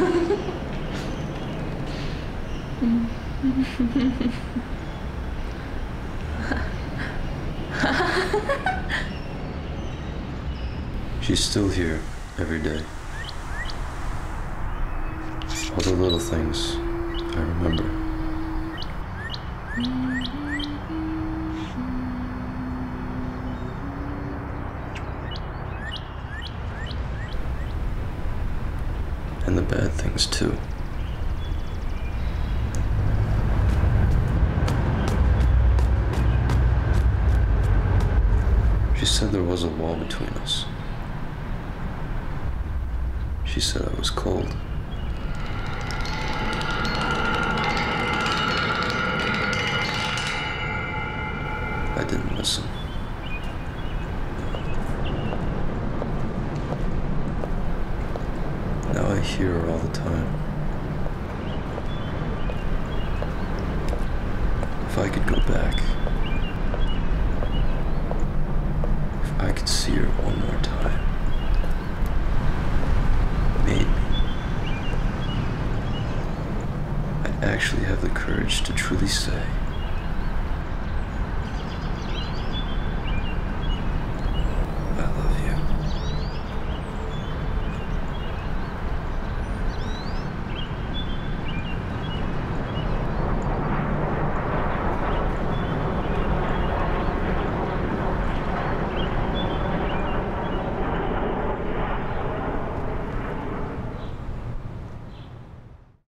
She's still here every day. All the little things I remember. And the bad things too. She said there was a wall between us. She said I was cold. I didn't listen. I hear her all the time. If I could go back, if I could see her one more time, maybe I'd actually have the courage to truly say.